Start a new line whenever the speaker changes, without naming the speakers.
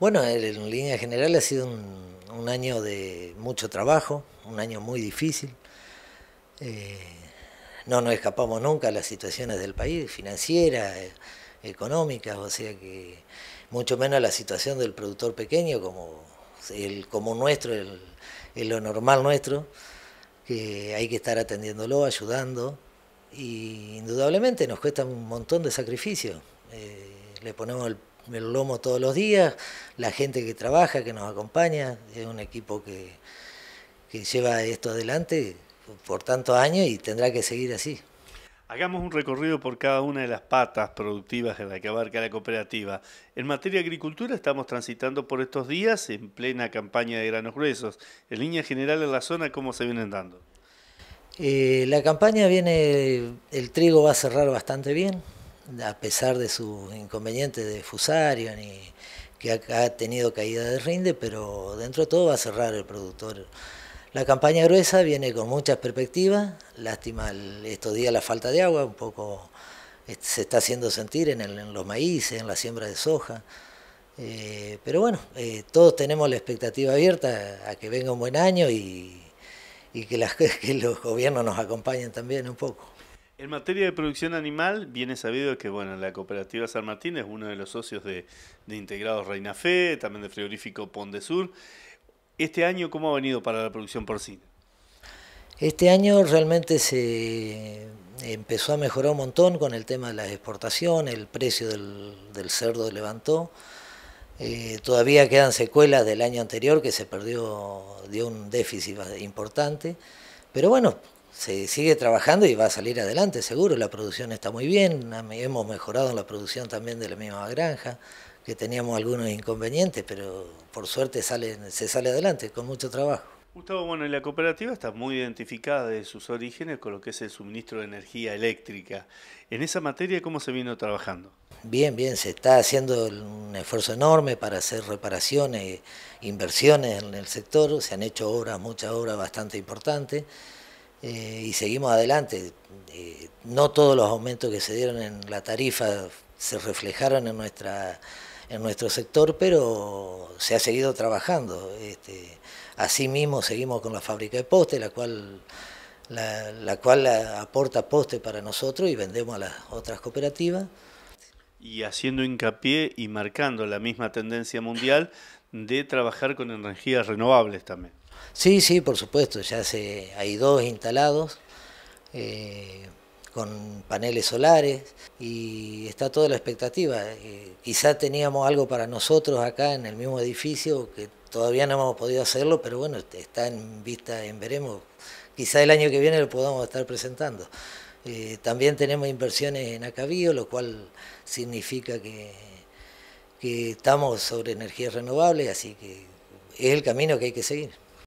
Bueno, en línea general ha sido un, año de mucho trabajo, un año muy difícil. Eh, no nos escapamos nunca a las situaciones del país, financieras, económicas, o sea que mucho menos a la situación del productor pequeño como el como nuestro, el, lo normal nuestro, que hay que estar atendiéndolo, ayudando, y indudablemente nos cuesta un montón de sacrificio. Eh, le ponemos el el lomo todos los días, la gente que trabaja, que nos acompaña, es un equipo que, que lleva esto adelante por tantos años y tendrá que seguir así.
Hagamos un recorrido por cada una de las patas productivas en la que abarca la cooperativa. En materia de agricultura estamos transitando por estos días en plena campaña de granos gruesos. En línea general en la zona, ¿cómo se vienen dando?
Eh, la campaña viene, el trigo va a cerrar bastante bien, a pesar de sus inconvenientes de fusario, ni que ha, tenido caída de rinde, pero dentro de todo va a cerrar el productor. La campaña gruesa viene con muchas perspectivas, lástima estos días la falta de agua, un poco se está haciendo sentir en, los maíces, en la siembra de soja. Eh, pero bueno, eh, todos tenemos la expectativa abierta a que venga un buen año y, que, que los gobiernos nos acompañen también un poco.
En materia de producción animal, viene sabido que bueno, la cooperativa San Martín es uno de los socios de, Integrados Reina Fe, también de Frigorífico Pon Sur. ¿Este año cómo ha venido para la producción porcina?
Este año realmente se empezó a mejorar un montón con el tema de las exportaciones, el precio del, cerdo levantó. Eh, todavía quedan secuelas del año anterior que se perdió, dio un déficit importante. Pero bueno, se sigue trabajando y va a salir adelante, seguro. La producción está muy bien, hemos mejorado en la producción también de la misma granja, que teníamos algunos inconvenientes, pero por suerte sale, se sale adelante con mucho trabajo.
Gustavo, bueno, la cooperativa está muy identificada de sus orígenes con lo que es el suministro de energía eléctrica. En esa materia, ¿cómo se vino trabajando?
Bien, bien, se está haciendo un esfuerzo enorme para hacer reparaciones, inversiones en el sector, se han hecho obras, muchas obras bastante importantes. Eh, y seguimos adelante. Eh, no todos los aumentos que se dieron en la tarifa se reflejaron en, nuestra, en nuestro sector, pero se ha seguido trabajando. Este, asimismo seguimos con la fábrica de poste, la cual, la, la cual aporta poste para nosotros y vendemos a las otras cooperativas.
Y haciendo hincapié y marcando la misma tendencia mundial de trabajar con energías renovables también.
Sí, sí, por supuesto, ya se, hay dos instalados eh, con paneles solares y está toda la expectativa. Eh, quizá teníamos algo para nosotros acá en el mismo edificio que todavía no hemos podido hacerlo, pero bueno, está en vista, en veremos. Quizá el año que viene lo podamos estar presentando. Eh, también tenemos inversiones en Acabío, lo cual significa que, que estamos sobre energías renovables, así que es el camino que hay que seguir.